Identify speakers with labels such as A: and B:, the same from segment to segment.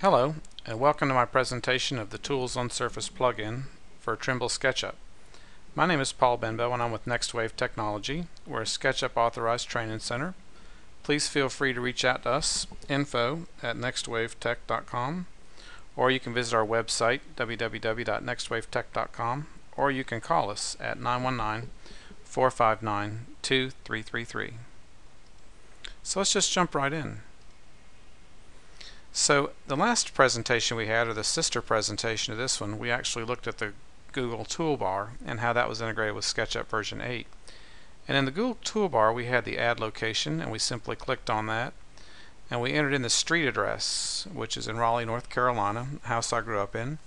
A: Hello, and welcome to my presentation of the Tools on Surface plugin for Trimble SketchUp. My name is Paul Benbow and I'm with NextWave Technology. We're a SketchUp authorized training center. Please feel free to reach out to us, info at nextwavetech.com, or you can visit our website, www.nextwavetech.com, or you can call us at 919-459-2333. So let's just jump right in. So the last presentation we had, or the sister presentation of this one, we actually looked at the Google toolbar and how that was integrated with SketchUp version 8. And in the Google toolbar we had the add location and we simply clicked on that and we entered in the street address which is in Raleigh, North Carolina, house I grew up in.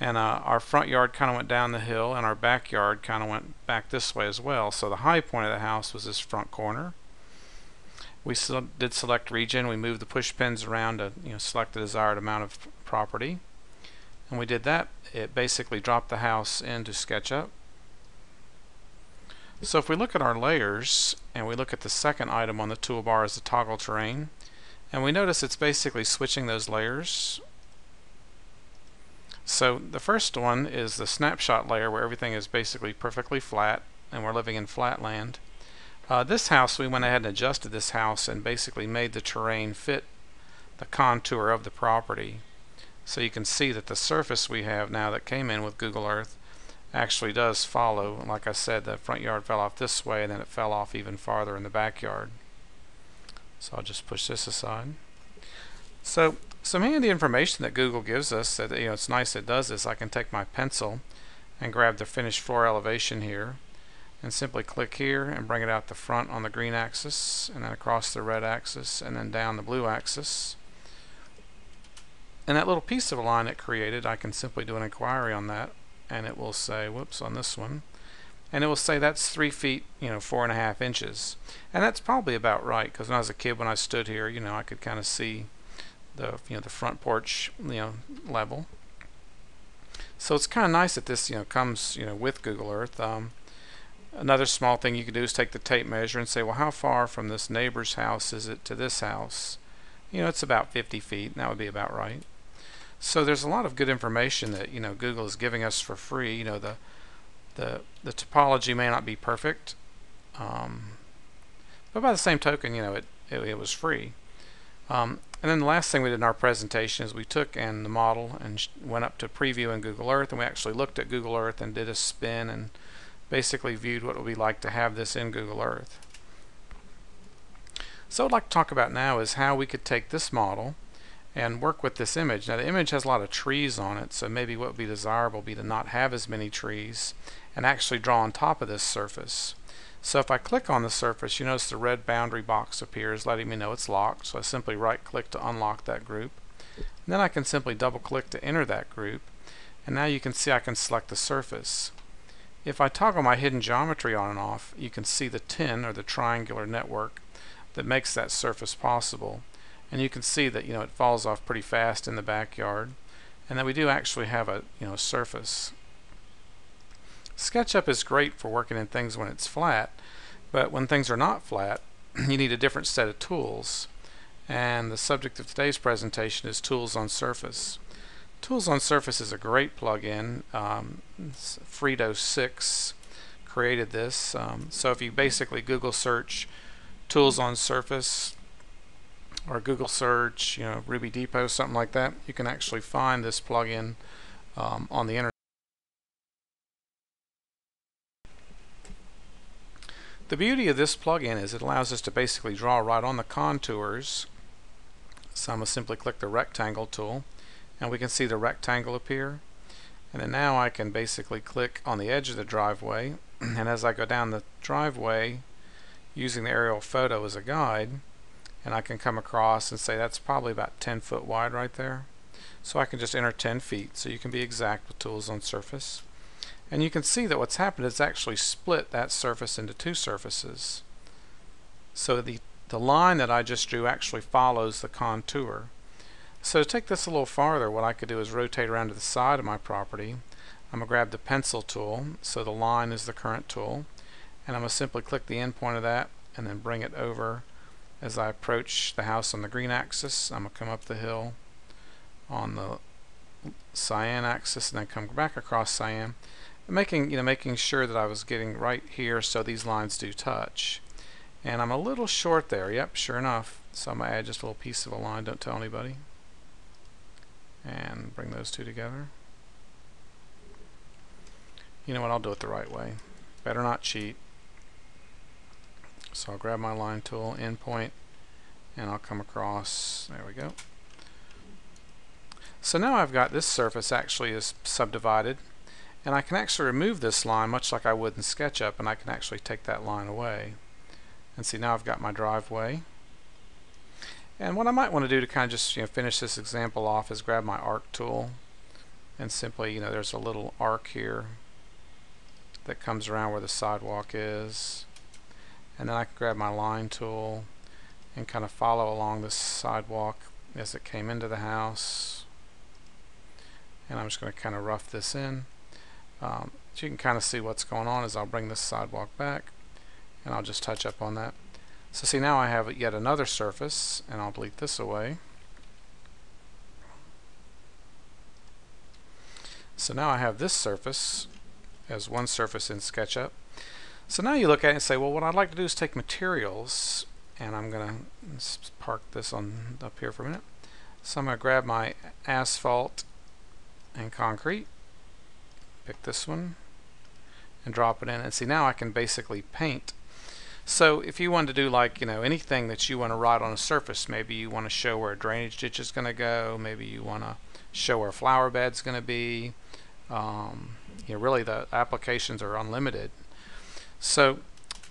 A: And uh, our front yard kind of went down the hill and our backyard kind of went back this way as well. So the high point of the house was this front corner we did select region. We moved the push pins around to you know, select the desired amount of property. And we did that. It basically dropped the house into SketchUp. So if we look at our layers and we look at the second item on the toolbar as the toggle terrain and we notice it's basically switching those layers. So the first one is the snapshot layer where everything is basically perfectly flat and we're living in flatland. Uh, this house, we went ahead and adjusted this house and basically made the terrain fit the contour of the property. So you can see that the surface we have now that came in with Google Earth actually does follow. Like I said, the front yard fell off this way and then it fell off even farther in the backyard. So I'll just push this aside. So some handy information that Google gives us that you know it's nice it does this. I can take my pencil and grab the finished floor elevation here and simply click here and bring it out the front on the green axis and then across the red axis and then down the blue axis. And that little piece of a line it created I can simply do an inquiry on that and it will say whoops on this one. And it will say that's three feet you know four and a half inches. And that's probably about right because when I was a kid when I stood here you know I could kind of see the you know the front porch you know level. So it's kind of nice that this you know comes you know with Google Earth. Um, Another small thing you could do is take the tape measure and say, well, how far from this neighbor's house is it to this house? You know, it's about 50 feet, and that would be about right. So there's a lot of good information that, you know, Google is giving us for free. You know, the the, the topology may not be perfect, um, but by the same token, you know, it, it, it was free. Um, and then the last thing we did in our presentation is we took and the model and went up to preview in Google Earth, and we actually looked at Google Earth and did a spin and basically viewed what it would be like to have this in Google Earth. So what I'd like to talk about now is how we could take this model and work with this image. Now the image has a lot of trees on it, so maybe what would be desirable would be to not have as many trees and actually draw on top of this surface. So if I click on the surface, you notice the red boundary box appears letting me know it's locked. So I simply right click to unlock that group. And then I can simply double click to enter that group. And now you can see I can select the surface. If I toggle my hidden geometry on and off, you can see the tin or the triangular network that makes that surface possible. And you can see that you know it falls off pretty fast in the backyard and that we do actually have a you know surface. SketchUp is great for working in things when it's flat, but when things are not flat, you need a different set of tools. And the subject of today's presentation is tools on surface. Tools on Surface is a great plugin. Um, Fredo6 created this. Um, so if you basically Google search Tools on Surface or Google search, you know, Ruby Depot, something like that, you can actually find this plugin um, on the internet. The beauty of this plugin is it allows us to basically draw right on the contours. So I'm going to simply click the rectangle tool and we can see the rectangle appear. And then now I can basically click on the edge of the driveway. And as I go down the driveway using the aerial photo as a guide and I can come across and say that's probably about 10 foot wide right there. So I can just enter 10 feet. So you can be exact with tools on surface. And you can see that what's happened is actually split that surface into two surfaces. So the the line that I just drew actually follows the contour so to take this a little farther, what I could do is rotate around to the side of my property. I'm going to grab the pencil tool, so the line is the current tool, and I'm going to simply click the end point of that and then bring it over as I approach the house on the green axis. I'm going to come up the hill on the cyan axis and then come back across cyan making you know making sure that I was getting right here so these lines do touch and I'm a little short there yep sure enough so I'm gonna add just a little piece of a line don't tell anybody and bring those two together. You know what? I'll do it the right way. Better not cheat. So I'll grab my line tool endpoint and I'll come across there we go. So now I've got this surface actually is subdivided and I can actually remove this line much like I would in SketchUp and I can actually take that line away. And see now I've got my driveway and what I might want to do to kind of just you know finish this example off is grab my arc tool and simply you know there's a little arc here that comes around where the sidewalk is and then I can grab my line tool and kind of follow along this sidewalk as it came into the house and I'm just going to kind of rough this in. Um, so you can kind of see what's going on as I'll bring this sidewalk back and I'll just touch up on that. So see now I have yet another surface and I'll delete this away. So now I have this surface as one surface in SketchUp. So now you look at it and say, well what I'd like to do is take materials and I'm going to park this on up here for a minute. So I'm going to grab my asphalt and concrete pick this one and drop it in and see now I can basically paint so if you want to do like you know anything that you want to write on a surface maybe you want to show where a drainage ditch is going to go maybe you want to show where a flower bed is going to be um, you know really the applications are unlimited so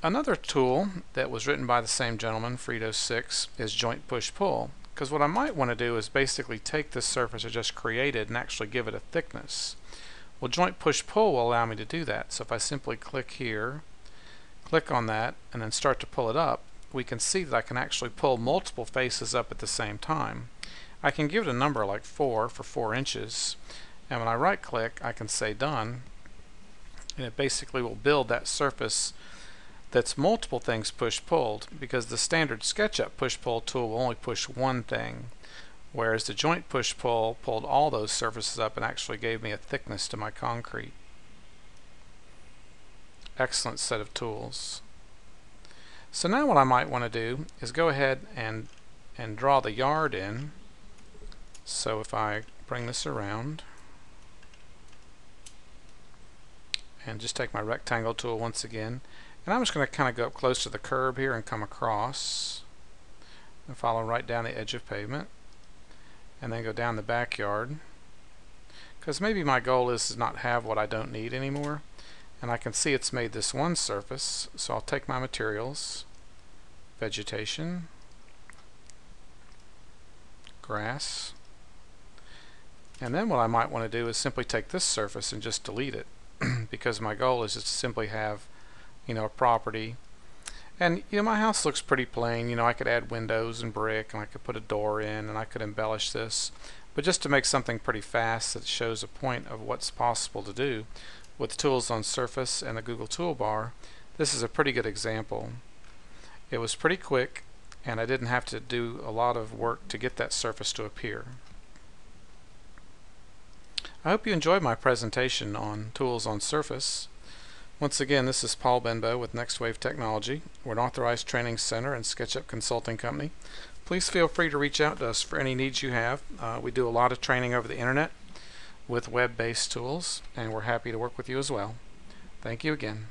A: another tool that was written by the same gentleman Fredo6 is joint push pull because what I might want to do is basically take this surface I just created and actually give it a thickness. Well, joint push-pull will allow me to do that. So if I simply click here, click on that, and then start to pull it up, we can see that I can actually pull multiple faces up at the same time. I can give it a number like 4 for 4 inches, and when I right click I can say done, and it basically will build that surface that's multiple things push-pulled because the standard SketchUp push-pull tool will only push one thing whereas the joint push-pull pulled all those surfaces up and actually gave me a thickness to my concrete. Excellent set of tools. So now what I might want to do is go ahead and and draw the yard in. So if I bring this around and just take my rectangle tool once again and I'm just going to kind of go up close to the curb here and come across and follow right down the edge of pavement and then go down the backyard because maybe my goal is to not have what I don't need anymore and I can see it's made this one surface so I'll take my materials vegetation grass and then what I might want to do is simply take this surface and just delete it because my goal is just to simply have you know, a property. And, you know, my house looks pretty plain. You know, I could add windows and brick, and I could put a door in, and I could embellish this. But just to make something pretty fast that shows a point of what's possible to do with tools on Surface and the Google Toolbar, this is a pretty good example. It was pretty quick, and I didn't have to do a lot of work to get that surface to appear. I hope you enjoyed my presentation on tools on Surface. Once again, this is Paul Benbow with NextWave Technology. We're an authorized training center and SketchUp consulting company. Please feel free to reach out to us for any needs you have. Uh, we do a lot of training over the internet with web-based tools, and we're happy to work with you as well. Thank you again.